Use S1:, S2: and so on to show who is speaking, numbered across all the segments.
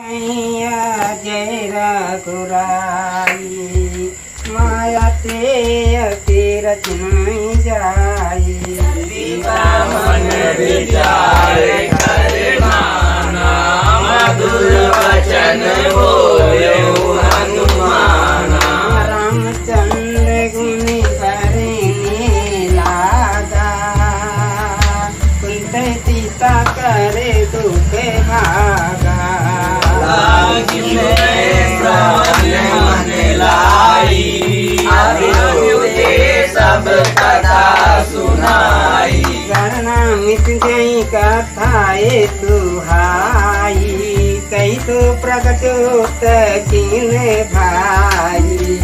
S1: मैया जय रघुराई। माया ते अति रचनाई जाई। रामचंद्र जय कथाए तुहाई कई तो प्रकट होत किन भाई।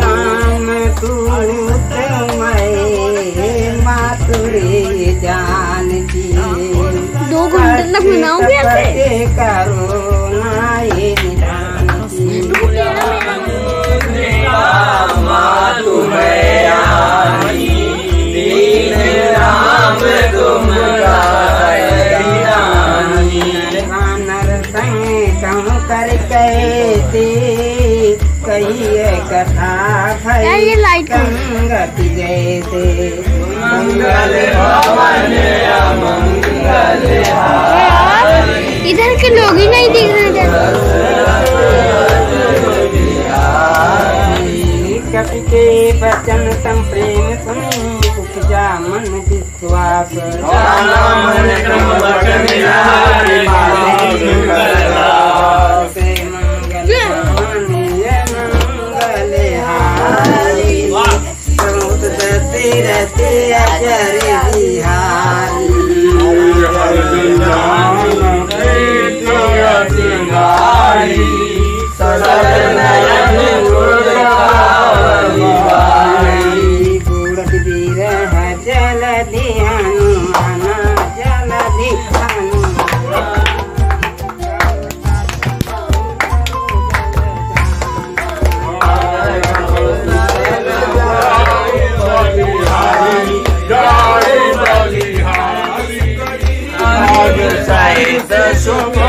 S1: राम दूत मैं मातुरे जानती
S2: दो घंटे तक ऐसे?
S1: करुणा कथा
S2: इधर के लोग ही नहीं दिख रहे
S1: कपि के वचन तम प्रेम सुनी उपजा मन विश्वास। तीरथ अजर बिहारी गुड़ वीर जल हनुमान Praise the Shomo.